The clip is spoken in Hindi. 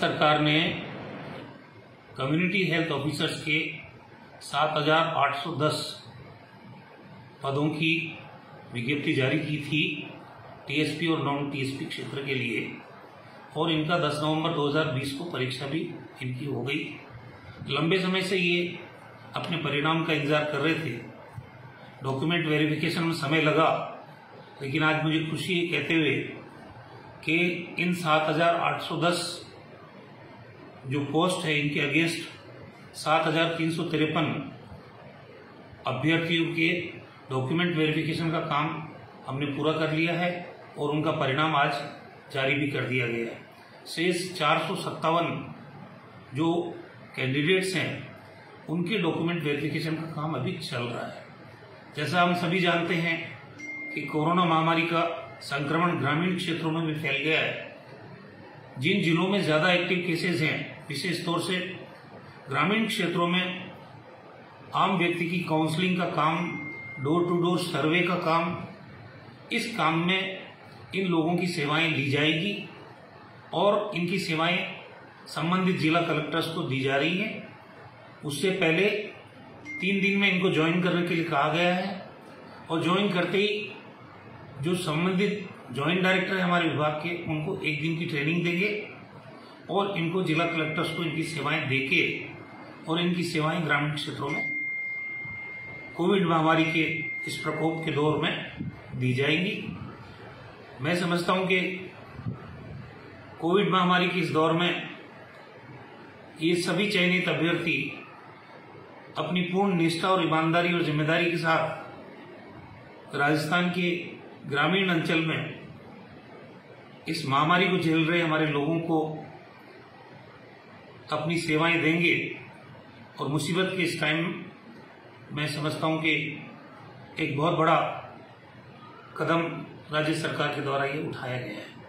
सरकार ने कम्युनिटी हेल्थ ऑफिसर्स के 7,810 पदों की विज्ञप्ति जारी की थी टीएसपी और नॉन टीएसपी क्षेत्र के लिए और इनका 10 नवंबर 2020 को परीक्षा भी इनकी हो गई। लंबे समय से ये अपने परिणाम का इंतज़ार कर रहे थे। डॉक्यूमेंट वेरिफिकेशन में समय लगा लेकिन आज मुझे खुशी है कहते हुए कि इन 7,810 जो पोस्ट है इनके अगेंस्ट सात हज़ार तीन सौ तिरपन अभ्यर्थियों के डॉक्यूमेंट वेरिफिकेशन का काम हमने पूरा कर लिया है और उनका परिणाम आज जारी भी कर दिया गया है। शेष चार सौ सत्तावन जो कैंडिडेट्स हैं, उनके डॉक्यूमेंट वेरिफिकेशन का काम अभी चल रहा है। जैसा हम सभी जानते हैं कि कोरोना महामारी का संक्रमण ग्रामीण क्षेत्रों में भी फैल गया है। जिन जिलों में ज़्यादा एक्टिव केसेस हैं, विशेष तौर से ग्रामीण क्षेत्रों में, आम व्यक्ति की काउंसलिंग का काम डोर टू डोर सर्वे का काम, इस काम में इन लोगों की सेवाएँ ली जाएगी और इनकी सेवाएँ संबंधित जिला कलेक्टर्स को दी जा रही हैं। उससे पहले तीन दिन में इनको ज्वाइन करने के लिए कहा गया है और ज्वाइन करते ही जो संबंधित ज्वाइंट डायरेक्टर है हमारे विभाग के, उनको एक दिन की ट्रेनिंग देंगे और इनको जिला कलेक्टर्स को इनकी सेवाएँ देके और इनकी सेवाएँ ग्रामीण क्षेत्रों में, कोविड महामारी के इस प्रकोप के दौर में दी जाएँगी। मैं समझता हूँ कि कोविड महामारी के इस दौर में ये सभी चयनित अभ्यर्थी अपनी पूर्ण निष्ठा और ईमानदारी और ज़िम्मेदारी के साथ राजस्थान के ग्रामीण अंचल में इस महामारी को झेल रहे हमारे लोगों को अपनी सेवाएँ देंगे और मुसीबत के इस टाइम मैं समझता हूँ कि एक बहुत बड़ा कदम राज्य सरकार के द्वारा ये उठाया गया है।